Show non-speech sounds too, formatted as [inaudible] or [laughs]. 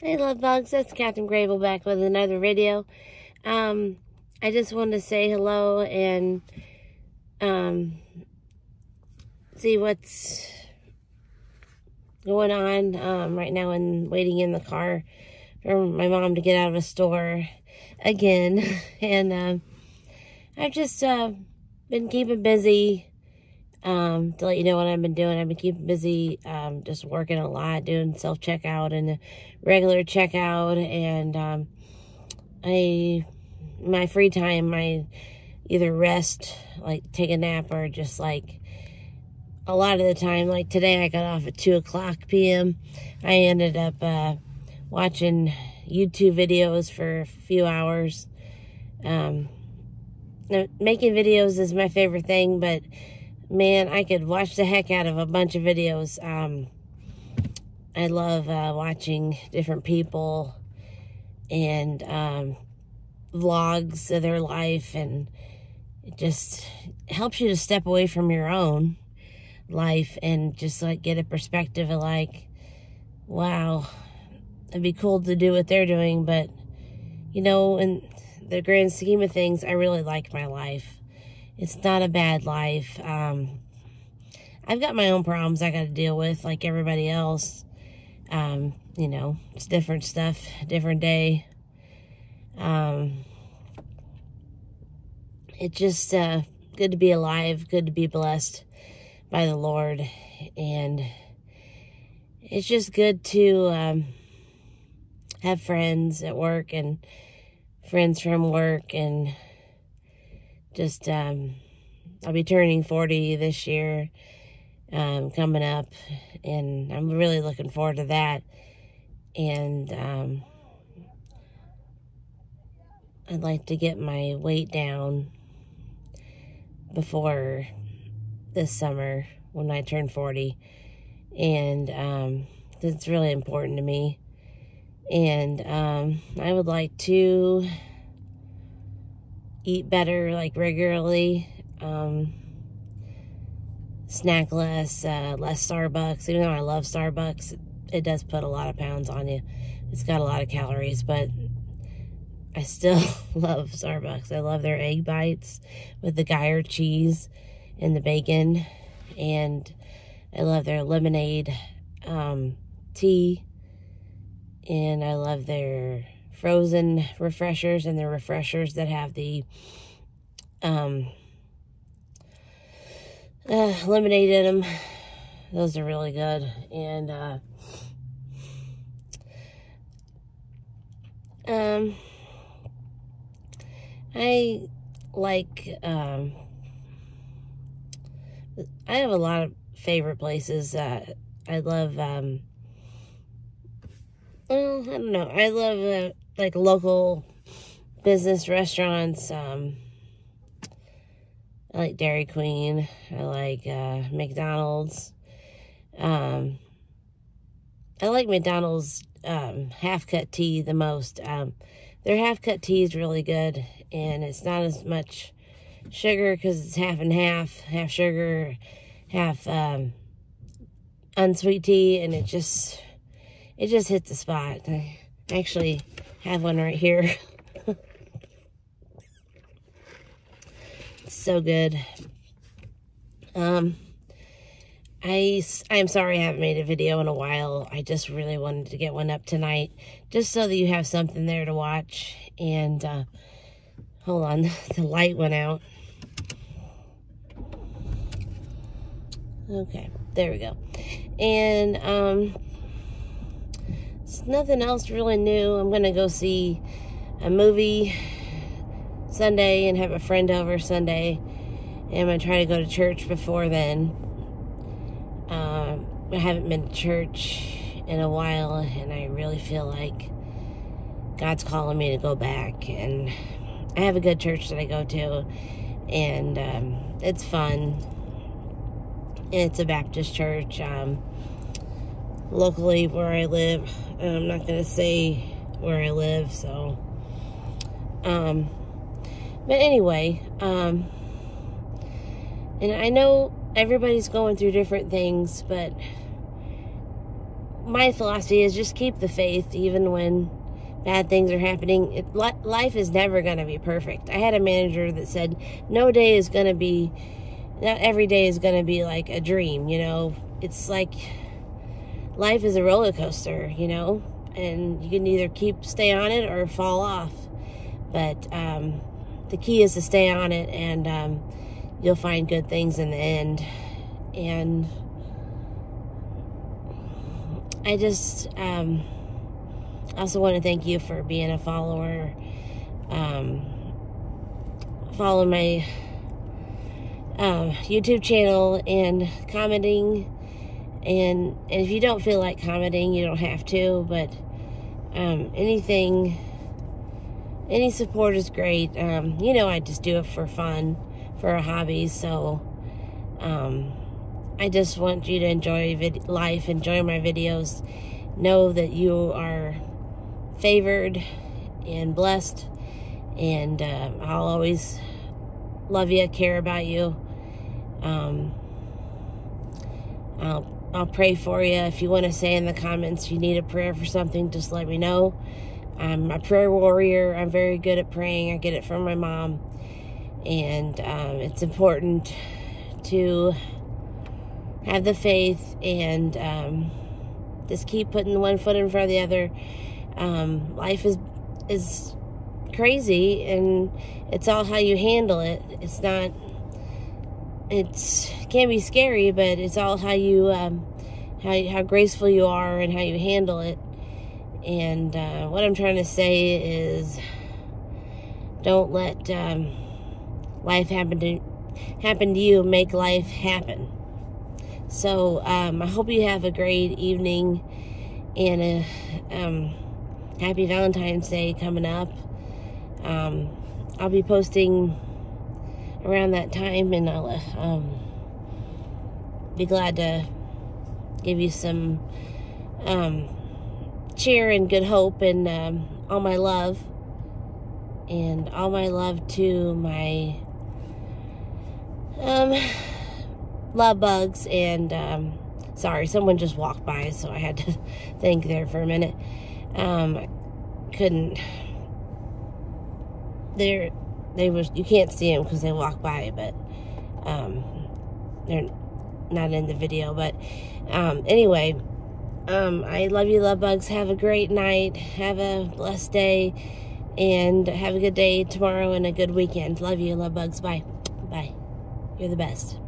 Hey, love bugs. That's Katharine Grable back with another video. Um, I just wanted to say hello and um, see what's going on um, right now and waiting in the car for my mom to get out of a store again. [laughs] and um, I've just uh, been keeping busy um, to let you know what I've been doing. I've been keeping busy, um, just working a lot, doing self-checkout and regular checkout. And, um, I, my free time, I either rest, like take a nap or just like a lot of the time, like today I got off at 2 o'clock p.m. I ended up, uh, watching YouTube videos for a few hours. Um, making videos is my favorite thing, but man, I could watch the heck out of a bunch of videos. Um, I love uh, watching different people and um, vlogs of their life, and it just helps you to step away from your own life and just like get a perspective of like, wow, it'd be cool to do what they're doing, but you know, in the grand scheme of things, I really like my life it's not a bad life. Um, I've got my own problems I got to deal with like everybody else. Um, you know, it's different stuff, different day. Um, it's just uh, good to be alive, good to be blessed by the Lord. And it's just good to um, have friends at work and friends from work and just, um, I'll be turning 40 this year, um, coming up, and I'm really looking forward to that. And, um, I'd like to get my weight down before this summer when I turn 40. And, um, it's really important to me. And, um, I would like to eat better, like regularly. Um, snack less, uh, less Starbucks. Even though I love Starbucks, it, does put a lot of pounds on you. It's got a lot of calories, but I still [laughs] love Starbucks. I love their egg bites with the Gruyère cheese and the bacon. And I love their lemonade um, tea. And I love their frozen refreshers and the refreshers that have the um, uh, lemonade in them. Those are really good. And, uh, um, I like, um, I have a lot of favorite places. Uh, I love, um, well, I don't know. I love, uh, like local business restaurants. Um, I like Dairy Queen. I like uh, McDonald's. Um, I like McDonald's um, half-cut tea the most. Um, their half-cut tea is really good, and it's not as much sugar because it's half and half, half sugar, half um, unsweet tea, and it just it just hits the spot. I actually have one right here. so good. Um, I, I'm sorry I haven't made a video in a while. I just really wanted to get one up tonight. Just so that you have something there to watch. And, uh, hold on. [laughs] The light went out. Okay. There we go. And, um, nothing else really new. I'm going to go see a movie Sunday and have a friend over Sunday. And I'm going to try to go to church before then. Uh, I haven't been to church in a while, and I really feel like God's calling me to go back. And I have a good church that I go to, and um, it's fun. It's a Baptist church. Um, locally where I live. I'm not going to say where I live, so. Um, but anyway, um, and I know everybody's going through different things, but my philosophy is just keep the faith even when bad things are happening. It, life is never going to be perfect. I had a manager that said, no day is going to be, not every day is going to be like a dream, you know? It's like life is a roller coaster, you know? And you can either keep, stay on it or fall off. But um, the key is to stay on it and um, you'll find good things in the end. And I just, um, also want to thank you for being a follower. Um, follow my uh, YouTube channel and commenting. And, if you don't feel like commenting, you don't have to. But um, anything, any support is great. Um, you know, I just do it for fun, for a hobby. So um, I just want you to enjoy life, enjoy my videos. Know that you are favored and blessed. And uh, I'll always love you, care about you. Um, I'll, I'll pray for you. If you want to say in the comments you need a prayer for something, just let me know. I'm a prayer warrior. I'm very good at praying. I get it from my mom. And um, it's important to have the faith and um, just keep putting one foot in front of the other um, life is is crazy, and it's all how you handle it. It's not. It's can be scary, but it's all how you um, how how graceful you are and how you handle it. And uh, what I'm trying to say is, don't let um, life happen to happen to you. Make life happen. So um, I hope you have a great evening and a um, happy Valentine's Day coming up. Um, I'll be posting around that time and I'll um, be glad to give you some um, cheer and good hope and um, all my love. And all my love to my um, love bugs and um, sorry, someone just walked by so I had to [laughs] think there for a minute. Um, couldn't. There, they were You can't see them because they walk by, but um, they're not in the video. But um, anyway, um, I love you, love bugs. Have a great night. Have a blessed day, and have a good day tomorrow and a good weekend. Love you, love bugs. Bye, bye. You're the best.